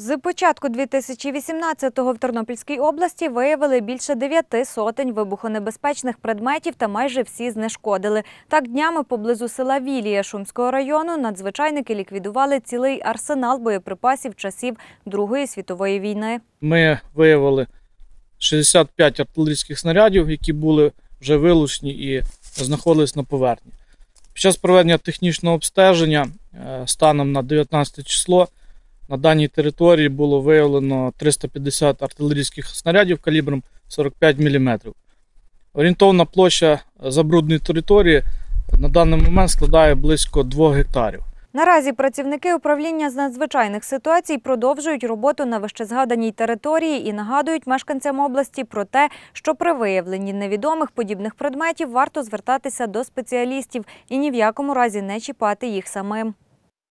З початку 2018-го в Тернопільській області виявили більше дев'яти сотень вибухонебезпечних предметів та майже всі знешкодили. Так днями поблизу села Вілія Шумського району надзвичайники ліквідували цілий арсенал боєприпасів часів Другої світової війни. Ми виявили 65 артилерійських снарядів, які були вже вилучені і знаходились на поверхні. Під час проведення технічного обстеження е, станом на 19 число на даній території було виявлено 350 артилерійських снарядів калібром 45 мм. Орієнтовна площа забрудненої території на даний момент складає близько 2 гектарів. Наразі працівники управління з надзвичайних ситуацій продовжують роботу на вищезгаданій території і нагадують мешканцям області про те, що при виявленні невідомих подібних предметів варто звертатися до спеціалістів і ні в якому разі не чіпати їх самим.